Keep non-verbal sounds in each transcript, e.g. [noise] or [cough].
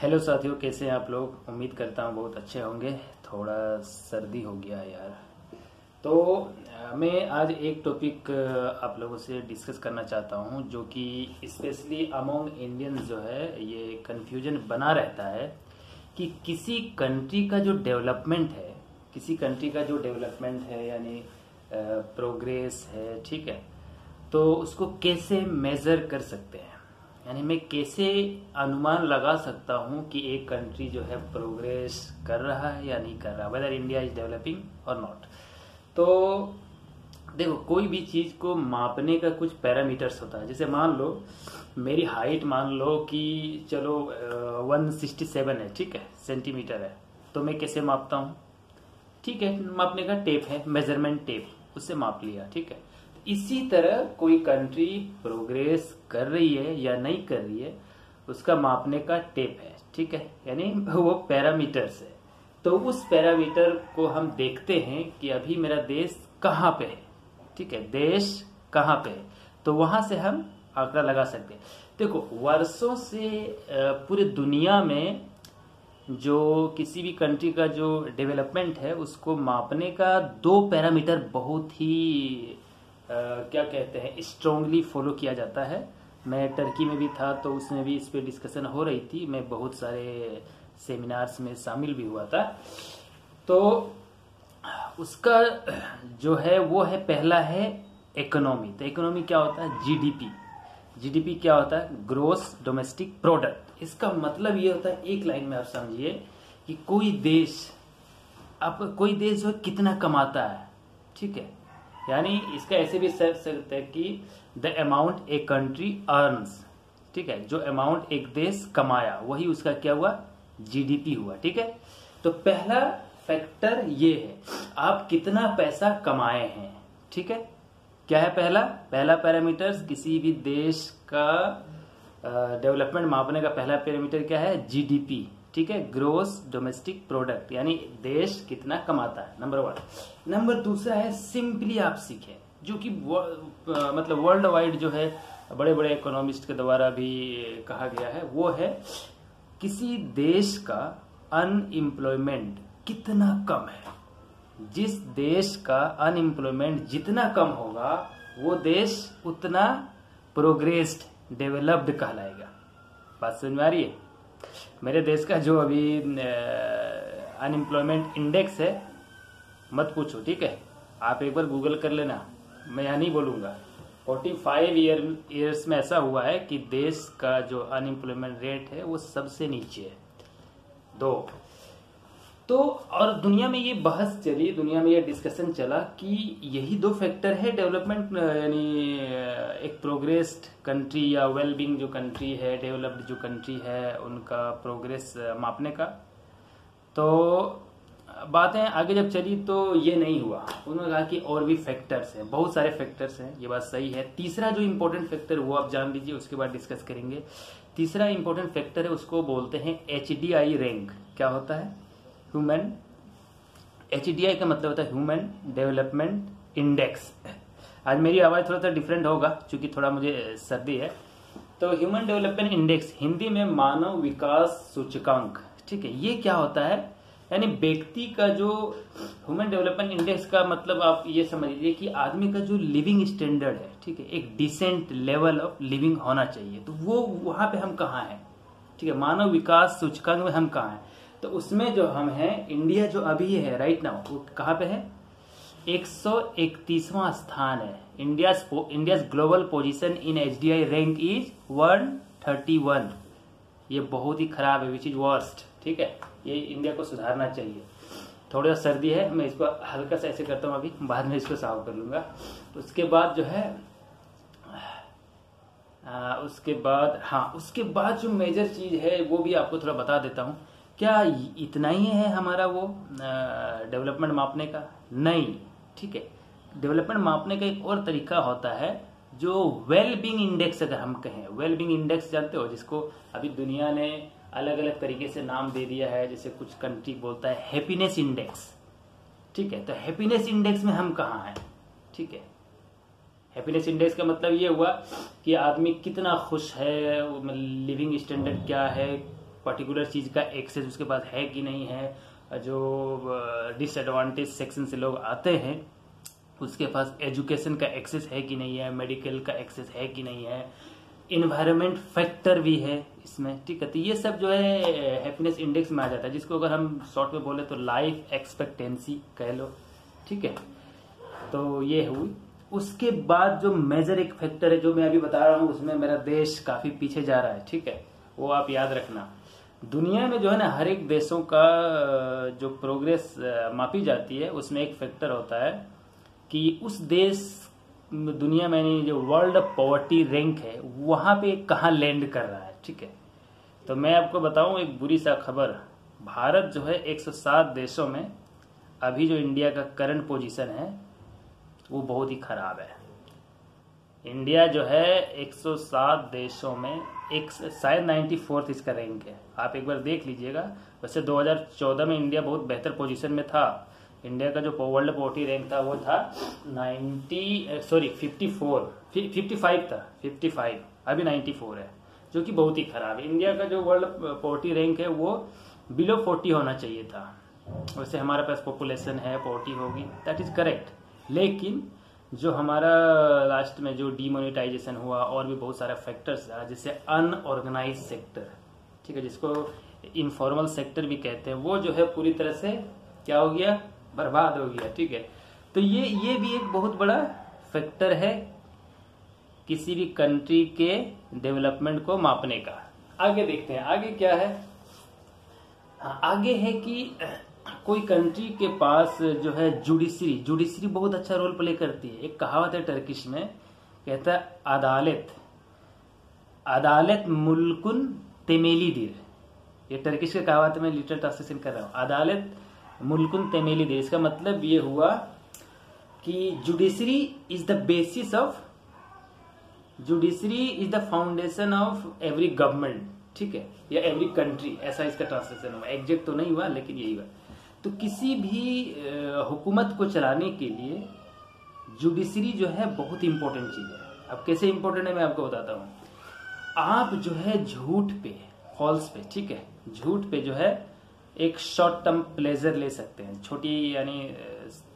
Hello साथियों, कैसे हैं आप लोग? उम्मीद करता हूँ बहुत अच्छे होंगे। थोड़ा सर्दी हो गया यार। तो मैं आज एक टॉपिक आप लोगों से डिस्कस करना चाहता हूँ, जो कि स्पेशली अमोंग इंडियंस जो है, ये कन्फ्यूज़न बना रहता है कि किसी कंट्री का जो डेवलपमेंट है, किसी कंट्री का जो डेवलपमेंट है, यानी प्रोग्रेस है, ठीक है तो उसको कैसे मेजर कर सकते हैं? यानी मैं कैसे अनुमान लगा सकता हूँ कि एक कंट्री जो है प्रोग्रेस कर रहा है या नहीं कर रहा वेदर इंडिया इज़ डेवलपिंग और नॉट तो देखो, कोई भी चीज़ को मापने का कुछ पैरामीटर्स होता है। जैसे मान लो, मेरी हाइट मान लो कि चलो वन सिक्सटी सेवन है, ठीक है सेंटीमीटर है। तो मैं कैसे मापता हूँ? ठीक है, मापने का टेप है मेज़रमेंट टेप उससे माप लिया, ठीक है। इसी तरह कोई कंट्री प्रोग्रेस कर रही है या नहीं कर रही है, उसका मापने का टेप है, ठीक है? यानी [laughs] वो पैरामीटर्स है। तो उस पैरामीटर को हम देखते हैं कि अभी मेरा देश कहाँ पे है, ठीक है? देश कहाँ पे है? तो वहाँ से हम आंकड़ा लगा सकते हैं। देखो, वर्षों से पूरी दुनिया में जो किसी भी कंट्री का जो डेवलपमेंट है, उसको मापने का दो पैरामीटर बहुत ही क्या कहते हैं स्ट्रांगली फॉलो किया जाता है। मैं टर्की में भी था तो उसमें भी इस पर डिस्कशन हो रही थी। मैं बहुत सारे सेमिनार्स में शामिल भी हुआ था। तो उसका जो है, वो है, पहला है इकोनॉमी तो इकोनॉमी क्या होता है? जीडीपी जीडीपी क्या होता है? ग्रोस डोमेस्टिक प्रोडक्ट इसका मतलब ये होता है, एक लाइन में आप समझिए कि कोई देश, आप, कोई देश जो कितना कमाता है। ठीक है? यानी इसका ऐसे भी सर सकते हैं कि the amount a country earns ठीक है? जो अमाउंट एक देश कमाया, वही उसका क्या हुआ? जीडीपी हुआ, ठीक है? तो पहला फैक्टर ये है, आप कितना पैसा कमाए हैं, ठीक है? क्या है पहला? पहला पैरामीटर किसी भी देश का डेवलपमेंट मापने का पहला पैरामीटर क्या है? जीडीपी ठीक है ग्रोस डोमेस्टिक प्रोडक्ट यानी देश कितना कमाता है नंबर वन नंबर दूसरा है सिंपली आप सीखें, जो कि मतलब वर्ल्ड वाइड जो है बड़े बड़े इकोनॉमिस्ट के द्वारा भी कहा गया है, वो है, किसी देश का अनएम्प्लॉयमेंट कितना कम है? जिस देश का अनएम्प्लॉयमेंट जितना कम होगा, वो देश उतना प्रोग्रेस्ड डेवलप्ड कहलाएगा। बात समझ में आ रही है? मेरे देश का जो अभी अनएम्प्लॉयमेंट इंडेक्स है, मत पूछो, ठीक है? आप एक बार गूगल कर लेना। मैं यहाँ नहीं बोलूँगा। फोर्टी फाइव ईयर ईयर्स में ऐसा हुआ है कि देश का जो अनएम्प्लॉयमेंट रेट है, वो सबसे नीचे है। दो तो और दुनिया में ये बहस चली, दुनिया में ये डिस्कशन चला कि यही दो फैक्टर है डेवलपमेंट यानी एक प्रोग्रेस्ड कंट्री या वेल बींग जो कंट्री है डेवलप्ड जो कंट्री है, उनका प्रोग्रेस मापने का। तो बातें आगे जब चली तो ये नहीं हुआ। उन्होंने कहा कि और भी फैक्टर्स हैं, बहुत सारे फैक्टर्स हैं, ये बात सही है। तीसरा जो इम्पोर्टेंट फैक्टर वो आप जान लीजिए, उसके बाद डिस्कस करेंगे। तीसरा इम्पोर्टेंट फैक्टर है, उसको बोलते हैं एचडीआई रैंक क्या होता है? ह्यूमन एच का मतलब होता है ह्यूमन डेवलपमेंट इंडेक्स आज मेरी आवाज़ थोड़ा सा डिफरेंट होगा क्योंकि थोड़ा मुझे सर्दी है। तो ह्यूमन डेवलपमेंट इंडेक्स हिंदी में मानव विकास सूचकांक, ठीक है, ये क्या होता है? यानी व्यक्ति का जो ह्यूमन डेवलपमेंट इंडेक्स का मतलब आप ये समझ लीजिए कि आदमी का जो लिविंग स्टैंडर्ड है, ठीक है, एक डिसेंट लेवल ऑफ़ लिविंग होना चाहिए। तो वो वहाँ पे हम कहाँ हैं? ठीक है, मानव विकास सूचकांक में हम कहाँ हैं? तो उसमें जो हम हैं इंडिया जो अभी है राइट नाउ वो कहाँ पे है? 131वां स्थान है। India India global position in H D I rank is 131 ये बहुत ही खराब है विच इज़ वर्स्ट ठीक है? ये इंडिया को सुधारना चाहिए। थोड़ा सा सर्दी है मैं इसको हल्का सा ऐसे करता हूँ अभी बाद में इसको साफ़ कर लूँगा। उसके बाद जो है आ, उसके बाद हाँ उसके बाद जो मेजर चीज़ है वो भी आपको थोड़ा बता देता हूँ। क्या इतना ही है हमारा वो डेवलपमेंट मापने का? नहीं, ठीक है। डेवलपमेंट मापने का एक और तरीका होता है, जो वेल बींग इंडेक्स अगर हम कहें वेल बींग इंडेक्स जानते हो, जिसको अभी दुनिया ने अलग अलग तरीके से नाम दे दिया है, जैसे कुछ कंट्री बोलता है हैप्पीनेस इंडेक्स ठीक है? तो हैप्पीनेस इंडेक्स में हम कहाँ हैं? ठीक है। हैप्पीनेस इंडेक्स का मतलब ये हुआ कि आदमी कितना खुश है लिविंग स्टैंडर्ड क्या है पर्टिकुलर चीज़ का एक्सेस उसके पास है कि नहीं है, जो डिसएडवांटेज सेक्शन से लोग आते हैं, उसके पास एजुकेशन का एक्सेस है कि नहीं है मेडिकल का एक्सेस है कि नहीं है इन्वायरमेंट फैक्टर भी है इसमें, ठीक है? तो ये सब जो है हैप्पीनेस इंडेक्स में आ जाता है, जिसको अगर हम शॉर्ट में बोले तो लाइफ एक्सपेक्टेंसी कह लो, ठीक है? तो ये हुई उसके बाद जो मेजर एक फैक्टर है, जो मैं अभी बता रहा हूँ, उसमें मेरा देश काफ़ी पीछे जा रहा है, ठीक है? वो आप याद रखना। दुनिया में जो है ना, हर एक देशों का जो प्रोग्रेस मापी जाती है, उसमें एक फैक्टर होता है कि उस देश दुनिया में जो वर्ल्ड पॉवर्टी रैंक है, वहाँ पे कहाँ लैंड कर रहा है, ठीक है? तो मैं आपको बताऊँ एक बुरी सा खबर। भारत जो है 107 देशों में अभी जो इंडिया का करंट पोजीशन है, वो बहुत ही खराब है। इंडिया जो है 107 देशों में एक शायद नाइन्टी फोर्थ इसका रैंक है। आप एक बार देख लीजिएगा। वैसे 2014 में इंडिया बहुत बेहतर पोजीशन में था। इंडिया का जो वर्ल्ड पोवर्टी रैंक था, वो था 90 सॉरी 54 55 था 55 अभी 94 है, जो कि बहुत ही खराब है। इंडिया का जो वर्ल्ड पोवर्टी रैंक है, वो बिलो 40 होना चाहिए था। वैसे हमारे पास पॉपुलेशन है पोवर्टी होगी। दैट इज़ करेक्ट लेकिन जो हमारा लास्ट में जो डीमोनिटाइजेशन हुआ और भी बहुत सारा फैक्टर्स था जैसे अनऑर्गेनाइज सेक्टर ठीक है जिसको इनफॉर्मल सेक्टर भी कहते हैं वो जो है पूरी तरह से क्या हो गया? बर्बाद हो गया ठीक है। तो ये ये भी एक बहुत बड़ा फैक्टर है किसी भी कंट्री के डेवलपमेंट को मापने का। आगे देखते हैं आगे क्या है? हाँ, आगे है कि कोई कंट्री के पास जो है जुडिशरी जुडिशरी बहुत अच्छा रोल प्ले करती है। एक कहावत है टर्किश में, कहता है, अदालत अदालत मुल्कुन तेमेली दिर। ये टर्किश के कहावत में लिटल ट्रांसलेशन कर रहा हूँ। अदालत मुल्कुन तेमेली दे इसका मतलब ये हुआ कि judiciary is the basis of judiciary is the foundation of every government ठीक है? या एवरी कंट्री ऐसा इसका ट्रांसलेशन हुआ। एग्जैक्ट तो नहीं हुआ, लेकिन यही हुआ। तो किसी भी हुकूमत को चलाने के लिए जुडिशरी जो है बहुत इंपॉर्टेंट चीज़ है। अब कैसे इंपॉर्टेंट है मैं आपको बताता हूँ। आप जो है झूठ पे फॉल्स पे, ठीक है? झूठ पे जो है एक शॉर्ट टर्म प्लेजर ले सकते हैं। छोटी, यानी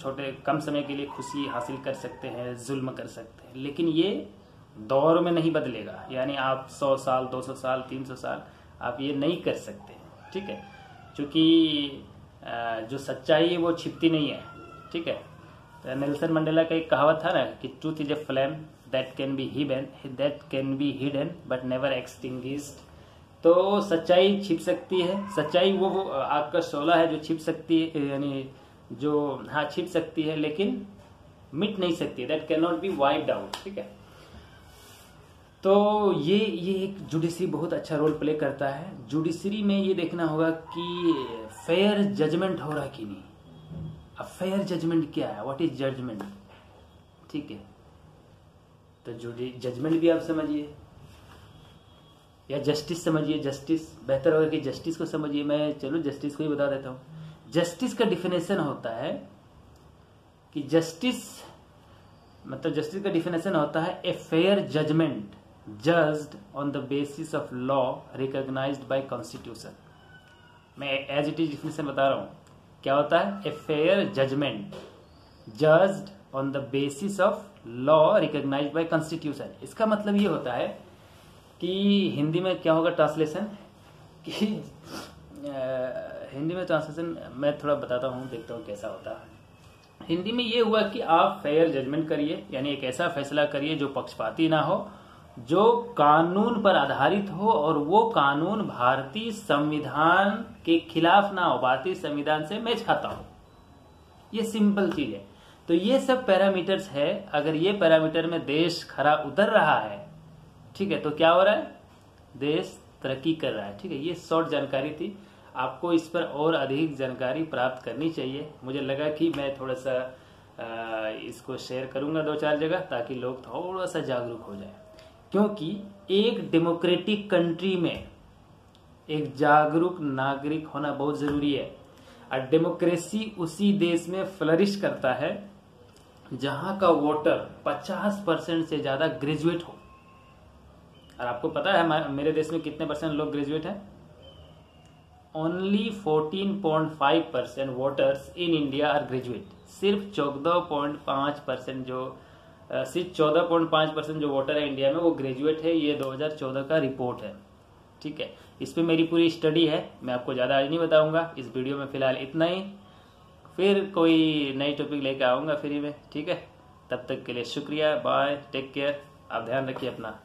छोटे, कम समय के लिए खुशी हासिल कर सकते हैं, जुल्म कर सकते हैं। लेकिन ये दौर में नहीं बदलेगा। यानी आप 100 साल 200 साल 300 साल आप ये नहीं कर सकते ठीक है? क्योंकि जो सच्चाई है, वो छिपती नहीं है। ठीक है? तो नेल्सन मंडेला का एक कहावत था ना कि truth is a flame that can be hidden that can be hidden but never extinguished तो सच्चाई छिप सकती है। सच्चाई वो वो आग का शोला है जो छिप सकती है यानी जो हाँ छिप सकती है, लेकिन मिट नहीं सकती। That can not be wiped out ठीक है? तो ये ये एक जुडिशरी बहुत अच्छा रोल प्ले करता है। जुडिशरी में ये देखना होगा कि फेयर जजमेंट हो रहा कि नहीं। अब फेयर जजमेंट क्या है? व्हाट इज़ जजमेंट ठीक है। तो जजमेंट भी आप समझिए। या जस्टिस समझिए। जस्टिस बेहतर होगा कि जस्टिस को समझिए। मैं, चलो जस्टिस को ही बता देता हूँ। जस्टिस का डिफिनेशन होता है कि जस्टिस मतलब जस्टिस का डिफिनेशन होता है a fair judgement judged on the basis of law recognised by constitution मैं एज इट इज़ डिफिनेशन बता रहा हूँ। क्या होता है? A fair judgement judged on the basis of law recognised by constitution इसका मतलब ये होता है कि हिंदी में क्या होगा ट्रांसलेशन कि हिंदी में ट्रांसलेशन मैं थोड़ा बताता हूँ, देखता हूँ कैसा होता है। हिंदी में ये हुआ कि आप फेयर जजमेंट करिए, यानी एक ऐसा फैसला करिए जो पक्षपाती ना हो जो कानून पर आधारित हो और वो कानून भारतीय संविधान के खिलाफ ना हो, भारतीय संविधान से मैच खाता हो। ये सिंपल चीज़ है। तो ये सब पैरामीटर्स है। अगर ये पैरामीटर में देश खरा उतर रहा है, ठीक है तो क्या हो रहा है? देश तरक्की कर रहा है, ठीक है। ये शॉर्ट जानकारी थी। आपको इस पर और अधिक जानकारी प्राप्त करनी चाहिए। मुझे लगा कि मैं थोड़ा सा इसको शेयर करूँगा दो चार जगह ताकि लोग थोड़ा सा जागरूक हो जाए। क्योंकि एक डेमोक्रेटिक कंट्री में एक जागरूक नागरिक होना बहुत ज़रूरी है। और डेमोक्रेसी उसी देश में फ्लरिश करता है, जहाँ का वोटर 50 परसेंट से ज़्यादा ग्रेजुएट हो। और आपको पता है मेरे देश में कितने परसेंट लोग ग्रेजुएट हैं? Only 14.5 percent voters in India are graduate सिर्फ़ 14.5 परसेंट जो सिर्फ़ 14.5 परसेंट जो वोटर है इंडिया में, वो ग्रेजुएट है। ये 2014 का रिपोर्ट है। ठीक है? इस पर मेरी पूरी स्टडी है। मैं आपको ज़्यादा आज नहीं बताऊँगा। इस वीडियो में फ़िलहाल इतना ही। फिर कोई नई टॉपिक लेकर आऊँगा फ्री में। ठीक है? तब तक के लिए शुक्रिया। बाय टेक केयर आप ध्यान रखिए अपना।